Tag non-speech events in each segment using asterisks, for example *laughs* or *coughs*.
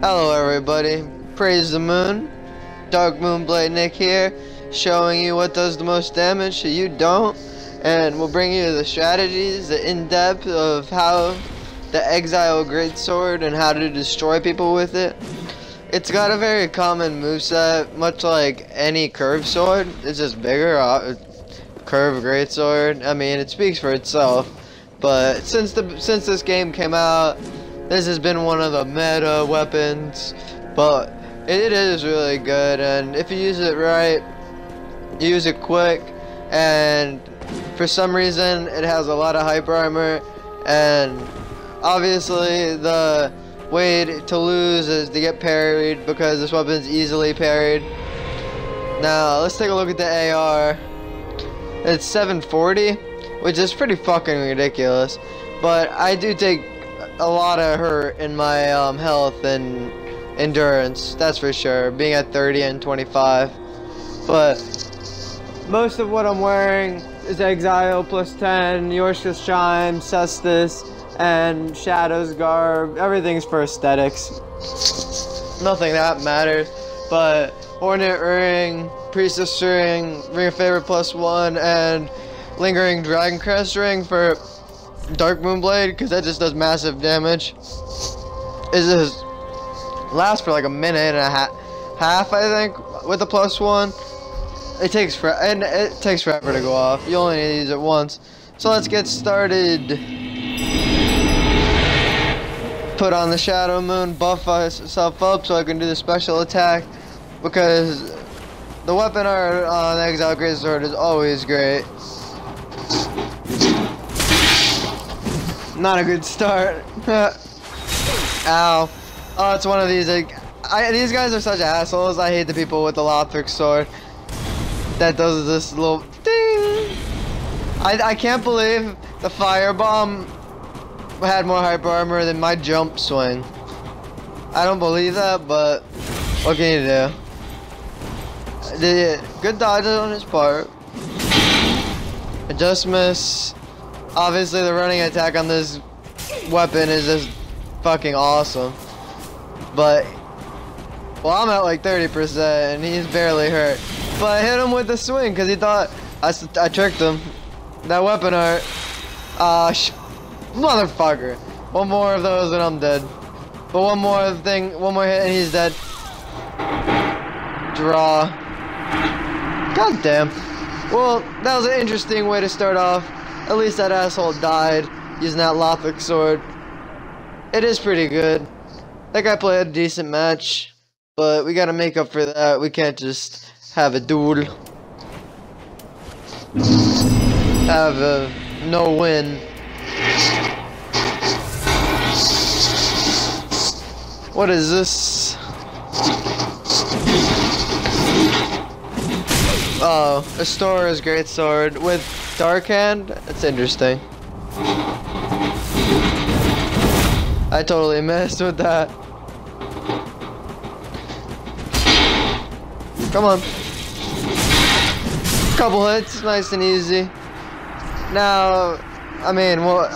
Hello everybody, praise the moon, Dark Moonblade Nick here, showing you what does the most damage so you don't, and we'll bring you the strategies, the in-depth of how the Exile Greatsword and how to destroy people with it. It's got a very common moveset, much like any curved sword, it's just bigger, uh, curved greatsword, I mean it speaks for itself, but since the since this game came out, this has been one of the meta weapons, but it is really good, and if you use it right, you use it quick, and for some reason it has a lot of hyper armor, and obviously the way to lose is to get parried because this weapon's easily parried. Now, let's take a look at the AR. It's 740, which is pretty fucking ridiculous, but I do take a lot of hurt in my um, health and endurance, that's for sure, being at 30 and 25. But most of what I'm wearing is Exile plus 10, Yorshka's Chime, Cestus, and Shadow's Garb. Everything's for aesthetics. Nothing that matters, but Hornet Ring, Priestess Ring, Ring of Favor plus 1, and Lingering Dragon Crest Ring for Dark Moonblade because that just does massive damage. It just lasts for like a minute and a half, half I think, with the plus one. It takes for and it takes forever to go off. You only need to use it once. So let's get started. Put on the Shadow Moon, buff myself up so I can do the special attack because the weapon art on Exile Greatsword is always great. Not a good start. *laughs* Ow. Oh, it's one of these. Like, I, these guys are such assholes. I hate the people with the Lothric sword that does this little ding. I, I can't believe the firebomb had more hyper armor than my jump swing. I don't believe that, but what can you do? Good dodge on his part. I just miss. Obviously, the running attack on this weapon is just fucking awesome. But, well, I'm at like 30% and he's barely hurt. But I hit him with the swing because he thought I, I tricked him. That weapon art. Ah, uh, motherfucker. One more of those and I'm dead. But one more thing, one more hit and he's dead. Draw. God damn. Well, that was an interesting way to start off. At least that asshole died using that Lothric sword. It is pretty good. That guy played a decent match, but we gotta make up for that. We can't just have a duel. Have a no win. What is this? Oh, Astora's great sword with Dark Hand? That's interesting. I totally messed with that. Come on. Couple hits, nice and easy. Now, I mean, well,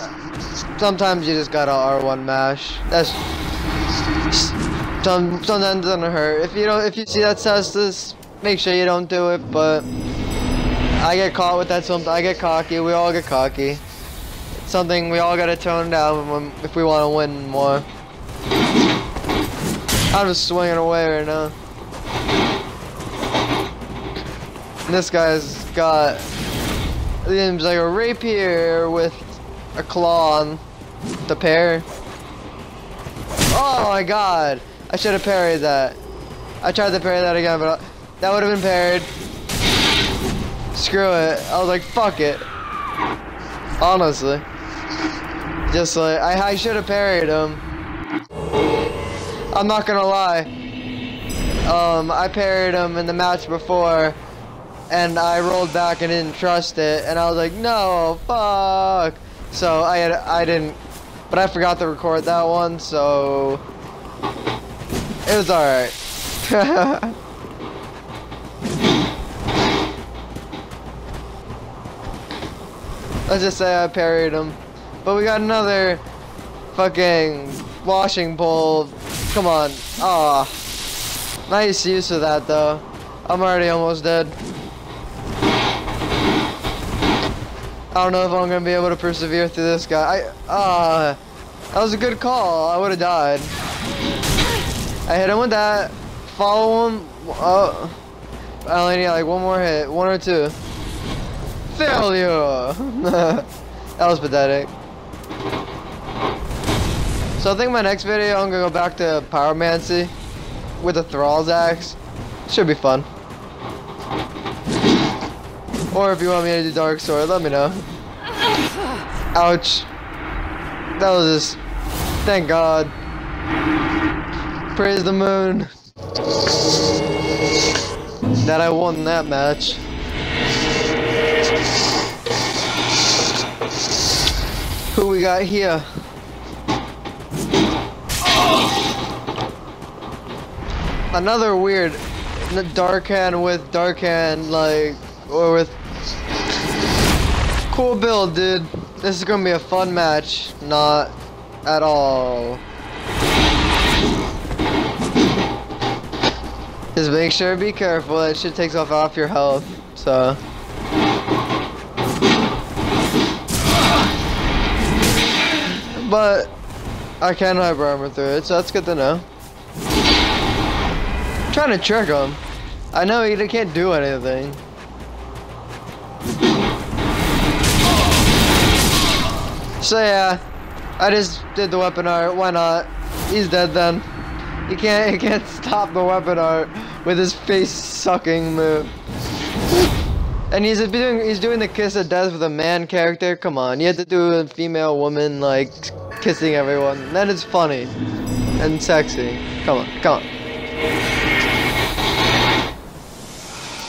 sometimes you just gotta R1 mash. That's some sometimes doesn't hurt. If you don't, if you see that Cestus, make sure you don't do it. But I get caught with that something. I get cocky. We all get cocky. It's something we all gotta tone down when, if we want to win more. I'm just swinging away right now. This guy's got seems like a rapier with a claw on the pair. Oh my god! I should have parried that. I tried to parry that again, but that would have been parried. Screw it. I was like, fuck it. Honestly. Just like, I, I should have parried him. I'm not gonna lie. Um, I parried him in the match before, and I rolled back and didn't trust it, and I was like, no, fuck. So I had, I didn't, but I forgot to record that one, so it was alright. *laughs* Let's just say I parried him. But we got another fucking washing pole Come on. Ah. Nice use of that, though. I'm already almost dead. I don't know if I'm gonna be able to persevere through this guy. I, ah, uh, that was a good call. I would have died. I hit him with that. Follow him. Oh, I only need like one more hit, one or two. Failure. *laughs* that was pathetic. So I think my next video I'm gonna go back to Pyromancy with the Thrall's axe. Should be fun. Or if you want me to do Dark Sword, let me know. Ouch. That was just... Thank God. Praise the moon. That I won that match. Who we got here? Another weird dark hand with dark hand like or with cool build dude. This is gonna be a fun match not at all. Just make sure be careful that shit takes off off your health so but I can hyper armor through it so that's good to know I'm trying to trick him I know he can't do anything So yeah, I just did the weapon art. Why not? He's dead then. He can't. He can't stop the weapon art with his face sucking move. And he's doing. He's doing the kiss of death with a man character. Come on, you have to do a female woman like kissing everyone. Then it's funny and sexy. Come on, come on.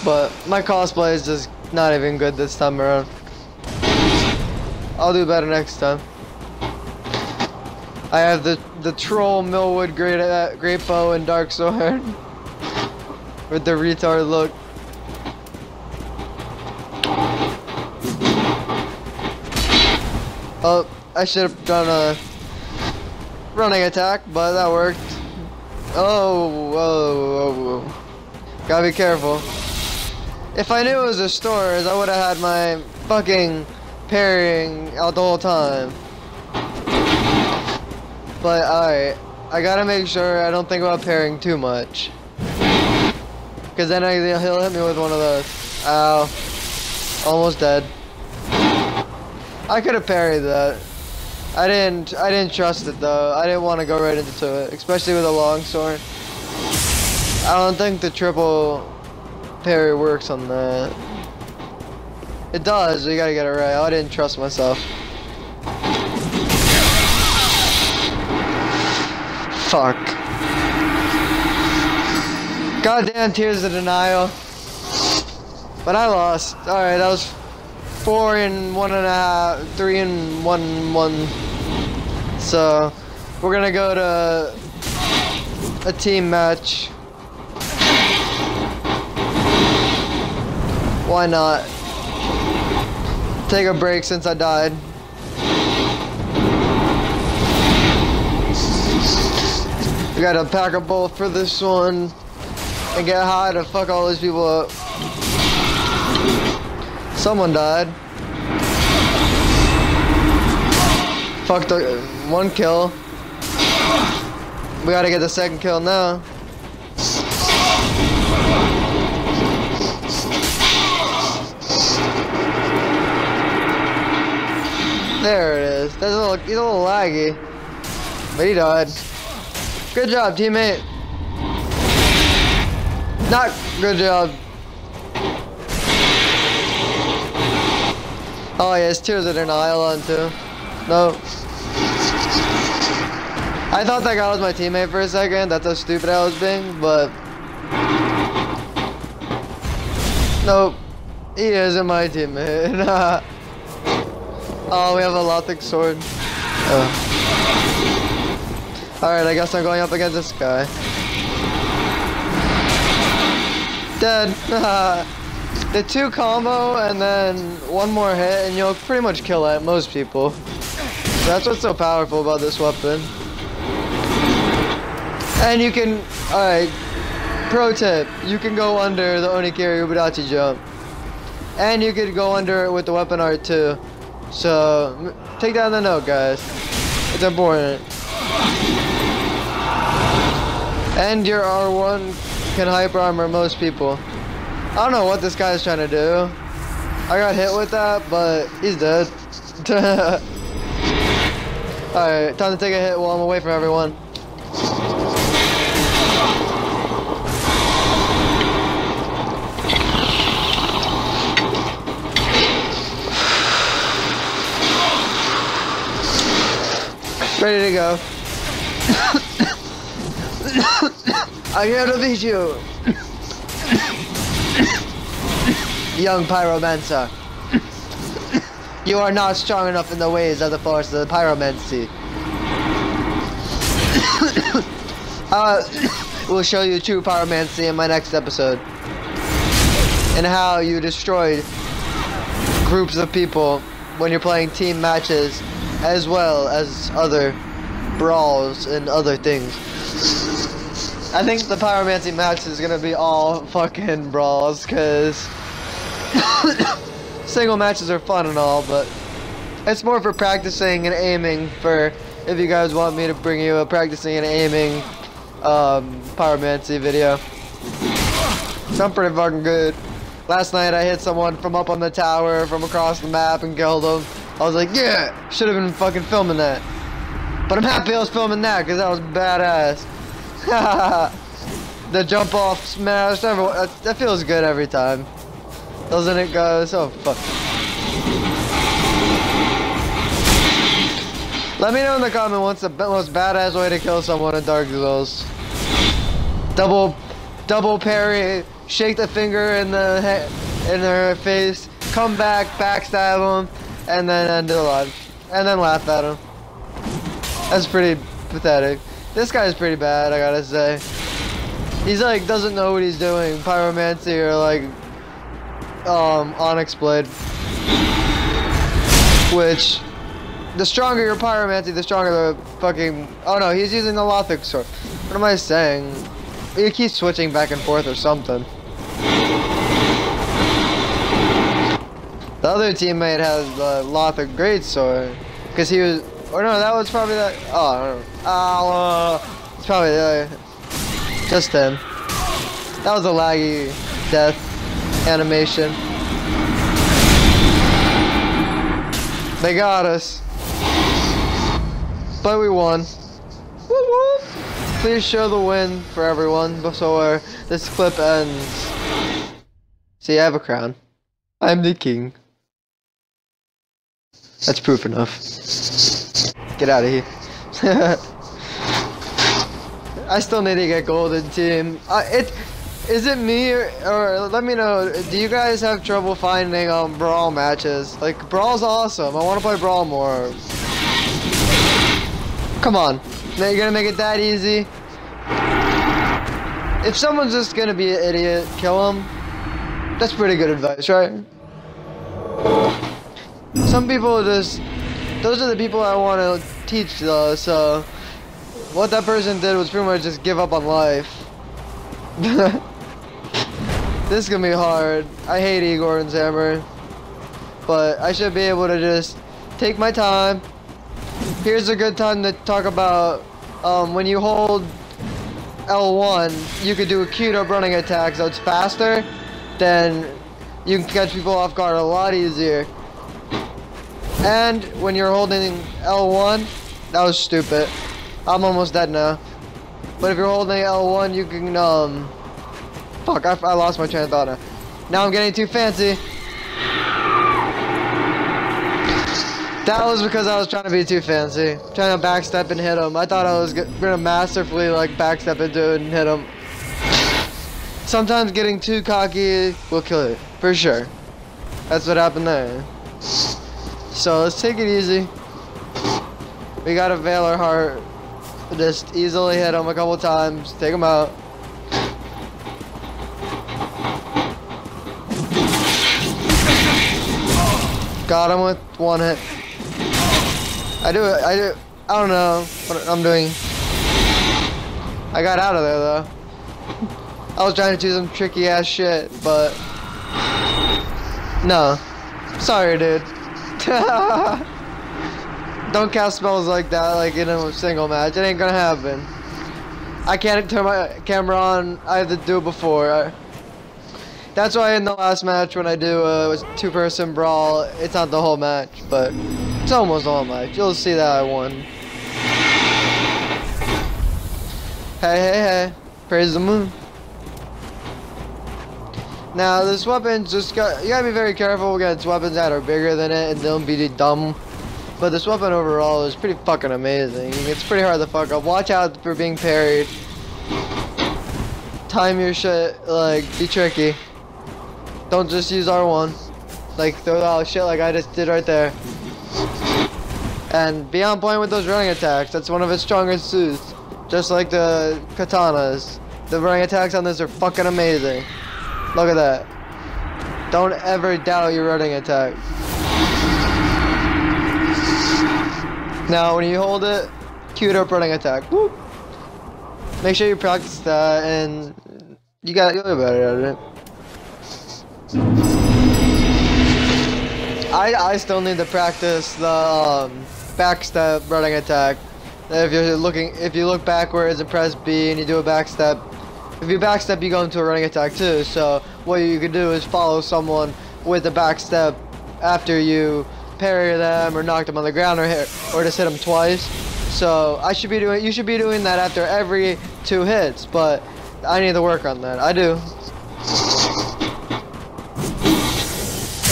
But my cosplay is just not even good this time around. I'll do better next time. I have the the troll Millwood great uh, great bow and dark sword *laughs* with the retard look. Oh, I should have done a running attack, but that worked. Oh, whoa, whoa, whoa. Gotta be careful. If I knew it was Astora's, I would have had my fucking parrying out the whole time. But alright, I gotta make sure I don't think about parrying too much. Cause then I, he'll hit me with one of those. Ow. Almost dead. I could have parried that. I didn't I didn't trust it though. I didn't want to go right into it, especially with a long sword. I don't think the triple parry works on that. It does, you gotta get it right. I didn't trust myself. Fuck. Goddamn Tears of Denial. But I lost. Alright, that was four and one and a half, three and one, one. So, we're gonna go to a team match. Why not? take a break since I died. We gotta pack a bolt for this one and get high to fuck all these people up. Someone died. Fuck the one kill. We gotta get the second kill now. There it is. That's a little, he's a little laggy. But he died. Good job, teammate. Not good job. Oh yeah, it's Tears of Denial on too. No. I thought that guy was my teammate for a second. That's how stupid I was being, but... Nope. He isn't my teammate. *laughs* Oh, we have a Lothric sword. Oh. Alright, I guess I'm going up against this guy. Dead. *laughs* the two combo and then one more hit and you'll pretty much kill it, most people. That's what's so powerful about this weapon. And you can, alright, pro tip, you can go under the Onikiri Ubadachi jump. And you could go under it with the weapon art too. So, take in the note, guys. It's important. And your R1 can hyper armor most people. I don't know what this guy's trying to do. I got hit with that, but he's dead. *laughs* Alright, time to take a hit while I'm away from everyone. Ready to go. Here to beat you. Young pyromancer. *coughs* You are not strong enough in the ways of the force of the pyromancy. *coughs* uh, *coughs* we'll show you true pyromancy in my next episode. And how you destroyed groups of people when you're playing team matches as well as other brawls and other things. I think the pyromancy match is gonna be all fucking brawls, cause *coughs* single matches are fun and all, but it's more for practicing and aiming for if you guys want me to bring you a practicing and aiming um, pyromancy video. I'm pretty fucking good. Last night I hit someone from up on the tower from across the map and killed them. I was like, yeah, should have been fucking filming that. But I'm happy I was filming that because that was badass. *laughs* the jump off smash, everyone, that feels good every time. Doesn't it, go Oh, fuck. Let me know in the comment what's the most badass way to kill someone in Dark Souls. Double, double parry, shake the finger in the in their face, come back, backstab them, and then end it alive. And then laugh at him. That's pretty pathetic. This guy's pretty bad, I gotta say. He's like, doesn't know what he's doing. Pyromancy or like, um, Onyx Blade. Which, the stronger your Pyromancy, the stronger the fucking, oh no, he's using the Lothric Sword. What am I saying? He keeps switching back and forth or something. The other teammate has the Lothric Greatsword. Because he was... Or no, that was probably that... Oh, I don't know. Oh, uh, it's probably the... Just him. That was a laggy death animation. They got us. But we won. Please show the win for everyone before this clip ends. See, I have a crown. I'm the king. That's proof enough. Get out of here. *laughs* I still need to get golden team. Uh, it is it me or, or, let me know. Do you guys have trouble finding um brawl matches? Like brawl's awesome. I want to play brawl more. Come on. Now you're gonna make it that easy. If someone's just gonna be an idiot, kill him. That's pretty good advice, right? Some people just, those are the people I want to teach though, so what that person did was pretty much just give up on life. *laughs* this is gonna be hard. I hate Igor and Hammer, but I should be able to just take my time. Here's a good time to talk about um, when you hold L1, you could do a queued up running attack, so it's faster, then you can catch people off guard a lot easier. And when you're holding L1, that was stupid. I'm almost dead now. But if you're holding L1, you can, um... Fuck, I, I lost my train of thought now. Now I'm getting too fancy. That was because I was trying to be too fancy. Trying to backstep and hit him. I thought I was gonna masterfully, like, backstep into it and hit him. Sometimes getting too cocky will kill you. For sure. That's what happened there. So let's take it easy. We gotta veil our heart. Just easily hit him a couple times. Take him out. Got him with one hit. I do it. I do. I don't know what I'm doing. I got out of there though. I was trying to do some tricky ass shit, but no. Sorry, dude. *laughs* Don't cast spells like that, like in a single match. It ain't gonna happen. I can't turn my camera on. I have to do it before. I, that's why in the last match when I do a two-person brawl, it's not the whole match, but it's almost whole match. You'll see that I won. Hey, hey, hey. Praise the moon. Now, this weapon just got, you gotta be very careful against weapons that are bigger than it and don't be dumb. But this weapon overall is pretty fucking amazing. It's pretty hard to fuck up. Watch out for being parried. Time your shit, like, be tricky. Don't just use R1. Like, throw out shit like I just did right there. And be on point with those running attacks. That's one of its strongest suits. Just like the katanas. The running attacks on this are fucking amazing. Look at that. Don't ever doubt your running attack. Now, when you hold it, cue up running attack. Whoop. Make sure you practice that, and you got you'll get better at it. I I still need to practice the um, backstep running attack. If you're looking, if you look backwards and press B and you do a backstep, if you backstep, you go into a running attack too. So what you can do is follow someone with a backstep after you parry them or knock them on the ground or hit, or just hit them twice. So I should be doing, you should be doing that after every two hits, but I need to work on that. I do.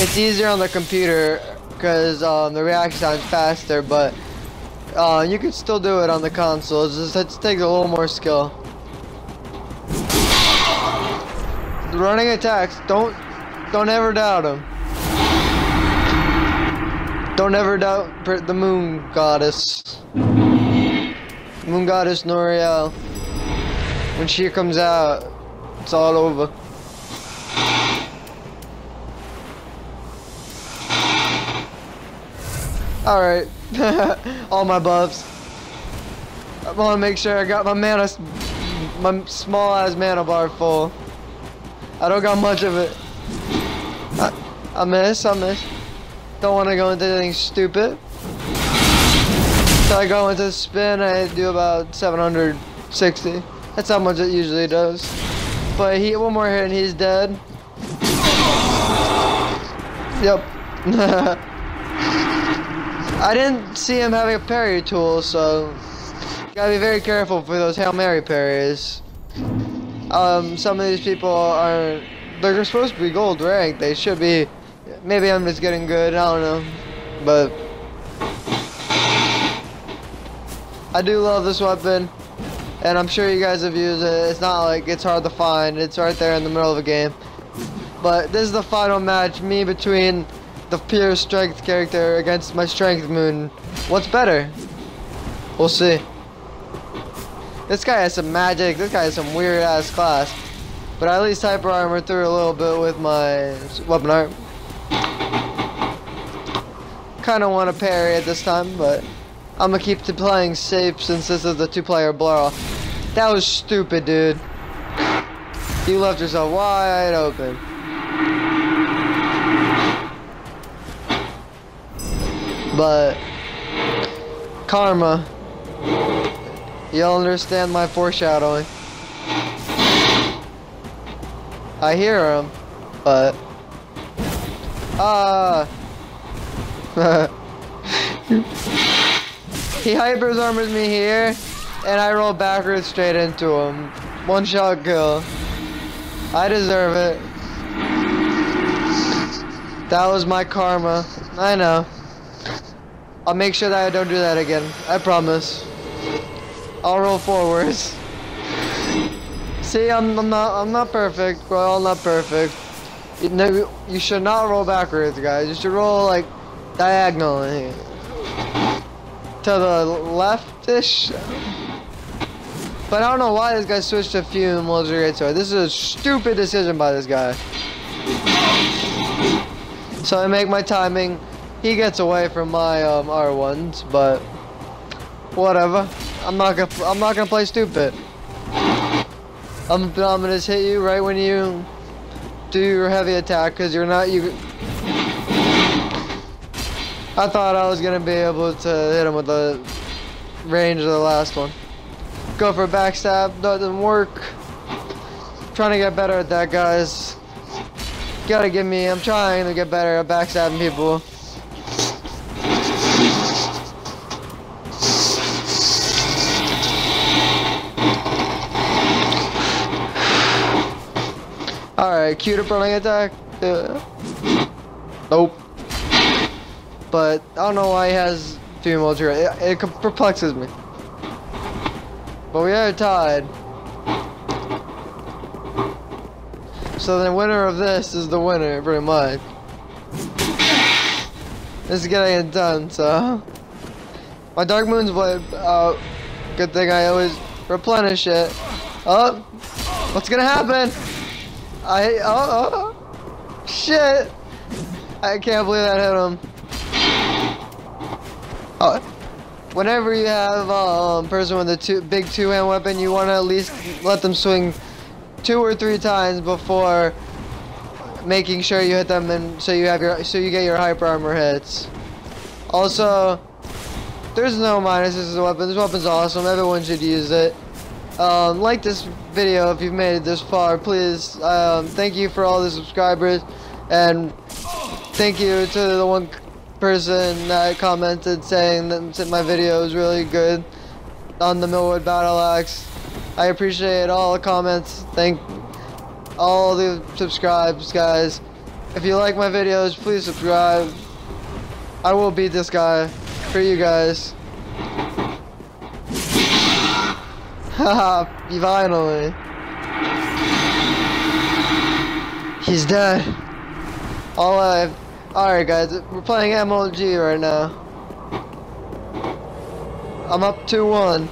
It's easier on the computer because um, the reaction time's faster, but uh, you can still do it on the console. It just it takes a little more skill. Running attacks, don't don't ever doubt them. Don't ever doubt the moon goddess. Moon goddess Noriel. When she comes out, it's all over. Alright. *laughs* all my buffs. I want to make sure I got my mana, my small ass mana bar full. I don't got much of it. I, I miss, I miss. Don't want to go into anything stupid. So I go into spin, I do about 760. That's how much it usually does. But he one more hit and he's dead. Yep. *laughs* I didn't see him having a parry tool, so gotta be very careful for those Hail Mary parries. Um, some of these people are, they're supposed to be gold ranked. They should be, maybe I'm just getting good, I don't know. But, I do love this weapon. And I'm sure you guys have used it. It's not like it's hard to find. It's right there in the middle of the game. But this is the final match, me between the pure strength character against my strength moon. What's better? We'll see. This guy has some magic. This guy has some weird ass class. But at least hyper armor through a little bit with my weapon art. Kind of want to parry at this time, but I'm gonna keep playing safe since this is a two-player blow. That was stupid, dude. You left yourself wide open. But karma. You'll understand my foreshadowing. I hear him, but ah. Uh, *laughs* he hyper armors me here, and I roll backwards straight into him. One shot kill. I deserve it. That was my karma. I know. I'll make sure that I don't do that again. I promise. I'll roll forwards. See, I'm, I'm not I'm not perfect. We're all not perfect. You, know, you should not roll backwards, guys. You should roll like diagonally to the leftish. But I don't know why this guy switched to Fume Great Sword. This is a stupid decision by this guy. So I make my timing he gets away from my um, R1s, but whatever. I'm not gonna I'm not gonna play stupid. I'm, I'm gonna just hit you right when you do your heavy attack because you're not you. I thought I was gonna be able to hit him with the range of the last one. Go for a backstab, doesn't work. trying to get better at that, guys. Gotta give me, I'm trying to get better at backstabbing people. Alright, cue to running attack. Uh, nope. But I don't know why he has three turret. It, it perplexes me. But we are tied. So the winner of this is the winner, pretty much. This is getting it done, so. My Dark Moon's blade, uh, good thing I always replenish it. Oh, what's gonna happen? I, oh, oh, shit. I can't believe that hit him. Oh, whenever you have a um, person with a two, big two-hand weapon, you want to at least let them swing two or three times before making sure you hit them and so you have your so you get your hyper armor hits. Also, there's no minuses to the weapon. This weapon's awesome. Everyone should use it. Um, like this video if you've made it this far. Please, um, thank you for all the subscribers, and thank you to the one person that commented saying that my video is really good on the Millwood Battle Axe. I appreciate all the comments. Thank all the subscribes, guys. If you like my videos, please subscribe. I will beat this guy for you guys. *laughs* Haha, finally. He's dead. Alive. Alright guys, we're playing MLG right now. I'm up 2-1.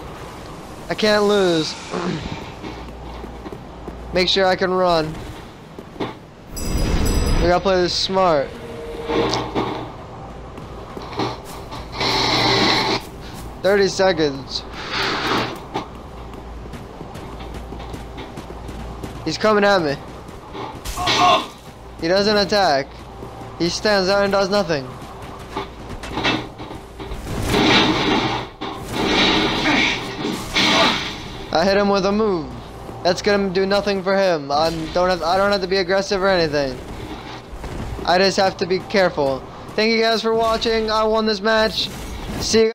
I can't lose. *clears throat* Make sure I can run. We gotta play this smart. Thirty seconds. He's coming at me. He doesn't attack. He stands there and does nothing. I hit him with a move. That's gonna do nothing for him. I don't have I don't have to be aggressive or anything. I just have to be careful. Thank you guys for watching. I won this match. See you